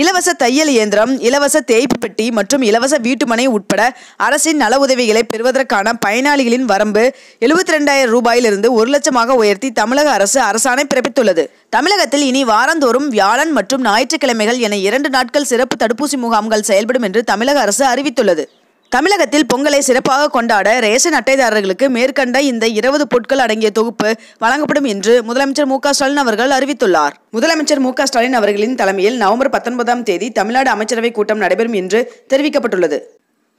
இலவச தையல் இயந்திரம் இலவச தேய்ப்பு பெட்டி மற்றும் இலவச வீட்டுமனை உட்பட அரசின் நல உதவிகளை பெறுவதற்கான பயனாளிகளின் வரம்பு எழுபத்தி ரெண்டாயிரம் ரூபாயிலிருந்து ஒரு லட்சமாக உயர்த்தி தமிழக அரசு அரசாணை பிறப்பித்துள்ளது. தமிழகத்தில் இனி வாரந்தோறும் வியாழன் மற்றும் ஞாயிற்றுக்கிழமைகள் என இரண்டு நாட்கள் சிறப்பு தடுப்பூசி முகாம்கள் செயல்படும் என்று தமிழக அரசு அறிவித்துள்ளது. தமிழகத்தில் பொங்கலை சிறப்பாக கொண்டாட ரேஷன் அட்டைதாரர்களுக்கு மேற்கண்ட இந்த இருபது பொருட்கள் அடங்கிய தொகுப்பு வழங்கப்படும் என்று முதலமைச்சர் மு ஸ்டாலின் அவர்கள் அறிவித்துள்ளார். முதலமைச்சர் மு ஸ்டாலின் அவர்களின் தலைமையில் நவம்பர் பத்தொன்பதாம் தேதி தமிழ்நாடு அமைச்சரவை கூட்டம் நடைபெறும் என்று தெரிவிக்கப்பட்டுள்ளது.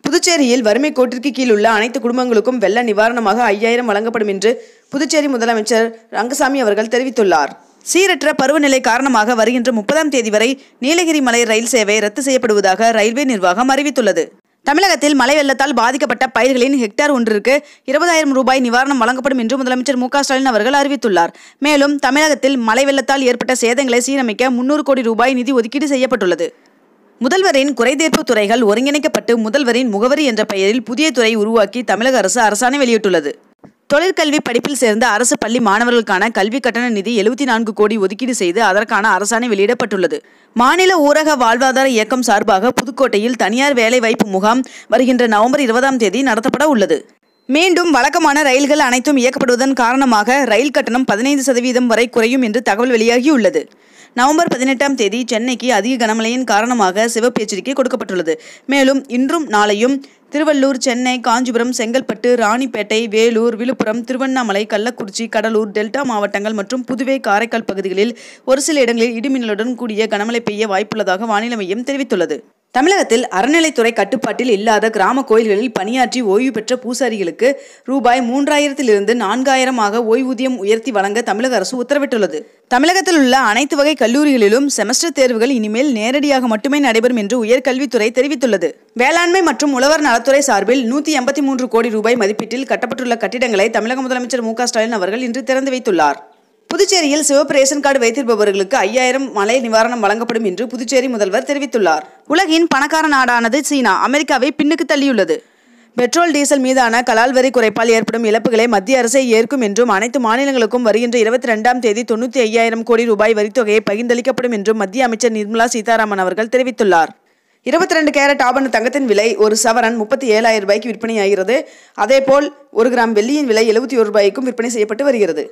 புதுச்சேரியில் வறுமை கோட்டிற்கு கீழ் உள்ள அனைத்து குடும்பங்களுக்கும் வெள்ள நிவாரணமாக ஐயாயிரம் வழங்கப்படும் என்று புதுச்சேரி முதலமைச்சர் ரங்கசாமி அவர்கள் தெரிவித்துள்ளார். சீரற்ற பருவநிலை காரணமாக வருகின்ற முப்பதாம் தேதி வரை நீலகிரி மலை ரயில் சேவை ரத்து செய்யப்படுவதாக ரயில்வே நிர்வாகம் அறிவித்துள்ளது. தமிழகத்தில் மழை வெள்ளத்தால் பாதிக்கப்பட்ட பயிர்களின் ஹெக்டேர் ஒன்றிற்கு இருபதாயிரம் ரூபாய் நிவாரணம் வழங்கப்படும் என்று முதலமைச்சர் மு ஸ்டாலின் அவர்கள் அறிவித்துள்ளார். மேலும் தமிழகத்தில் மழை வெள்ளத்தால் ஏற்பட்ட சேதங்களை சீரமைக்க முன்னூறு கோடி ரூபாய் நிதி ஒதுக்கீடு செய்யப்பட்டுள்ளது. முதல்வரின் குறைதீர்ப்பு துறைகள் ஒருங்கிணைக்கப்பட்டு முதல்வரின் முகவரி என்ற பெயரில் புதிய துறை உருவாக்கி தமிழக அரசு அரசாணை வெளியிட்டுள்ளது. தொழிற்கல்வி படிப்பில் சேர்ந்த அரசு பள்ளி மாணவர்களுக்கான கல்வி கட்டண நிதி எழுபத்தி நான்கு கோடி ஒதுக்கீடு செய்து அதற்கான அரசாணை வெளியிடப்பட்டுள்ளது. மாநில ஊரக வாழ்வாதார இயக்கம் சார்பாக புதுக்கோட்டையில் தனியார் வேலைவாய்ப்பு முகாம் வருகின்ற நவம்பர் இருபதாம் தேதி நடத்தப்பட உள்ளது. மீண்டும் வழக்கமான ரயில்கள் அனைத்தும் இயக்கப்படுவதன் காரணமாக ரயில் கட்டணம் பதினைந்து சதவீதம் வரை குறையும் என்று தகவல் வெளியாகியுள்ளது. நவம்பர் பதினெட்டாம் தேதி சென்னைக்கு அதிக கனமழையின் காரணமாக சிவப்பு எச்சரிக்கை கொடுக்கப்பட்டுள்ளது. மேலும் இன்றும் நாளையும் திருவள்ளூர் சென்னை காஞ்சிபுரம் செங்கல்பட்டு ராணிப்பேட்டை வேலூர் விழுப்புரம் திருவண்ணாமலை கள்ளக்குறிச்சி கடலூர் டெல்டா மாவட்டங்கள் மற்றும் புதுவை காரைக்கால் பகுதிகளில் ஒரு சில இடங்களில் இடிமின்னலுடன் கூடிய கனமழை பெய்ய வாய்ப்புள்ளதாக வானிலை மையம் தெரிவித்துள்ளது. தமிழகத்தில் அறநிலைத்துறை கட்டுப்பாட்டில் இல்லாத கிராம கோயில்களில் பணியாற்றி ஓய்வு பெற்ற பூசாரிகளுக்கு ரூபாய் மூன்றாயிரத்திலிருந்து நான்காயிரமாக ஓய்வூதியம் உயர்த்தி வழங்க தமிழக அரசு உத்தரவிட்டுள்ளது. தமிழகத்தில் உள்ள அனைத்து வகை கல்லூரிகளிலும் செமஸ்டர் தேர்வுகள் இனிமேல் நேரடியாக மட்டுமே நடைபெறும் என்று உயர்கல்வித்துறை தெரிவித்துள்ளது. வேளாண்மை மற்றும் உழவர் நலத்துறை சார்பில் நூற்றி எண்பத்தி மூன்று கோடி ரூபாய் மதிப்பீட்டில் கட்டப்பட்டுள்ள கட்டிடங்களை தமிழக முதலமைச்சர் மு க ஸ்டாலின் அவர்கள் இன்று திறந்து வைத்துள்ளார். புதுச்சேரியில் சிவப்பு ரேஷன் கார்டு வைத்திருப்பவர்களுக்கு ஐயாயிரம் மழை நிவாரணம் வழங்கப்படும் என்று புதுச்சேரி முதல்வர் தெரிவித்துள்ளார். உலகின் பணக்கார நாடானது சீனா அமெரிக்காவை பின்னுக்கு தள்ளியுள்ளது. பெட்ரோல் டீசல் மீதான கலால் வரி குறைப்பால் ஏற்படும் இழப்புகளை மத்திய அரசே ஏற்கும் என்றும் அனைத்து மாநிலங்களுக்கும் வருகின்ற இருபத்தி ரெண்டாம் தேதி தொண்ணூற்றி ஐயாயிரம் கோடி ரூபாய் வரித்தொகையை பகிர்ந்தளிக்கப்படும் என்றும் மத்திய அமைச்சர் நிர்மலா சீதாராமன் அவர்கள் தெரிவித்துள்ளார். இருபத்தி ரெண்டு கேரட் ஆபண தங்கத்தின் விலை ஒரு சவரன் முப்பத்தி ஏழாயிரம் ரூபாய்க்கு விற்பனையாகிறது. அதேபோல் ஒரு கிராம் வெள்ளியின் விலை எழுபத்தி ஒரு ரூபாய்க்கும் விற்பனை செய்யப்பட்டு வருகிறது.